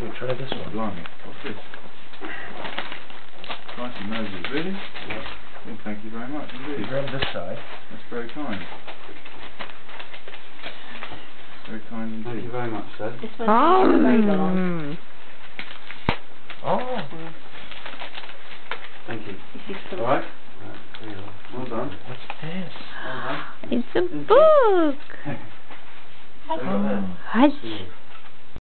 We'll try this one. Blimey, what's this? Nice and nosy, really? Yeah. Well, thank you very much indeed. Grab this side. That's very kind. Very kind Thank you very much, sir. This one's very long. Mm. Oh. Thank you. Alright? Right. Well done. What's this? Well done. It's a book. Oh. Ah. Hush.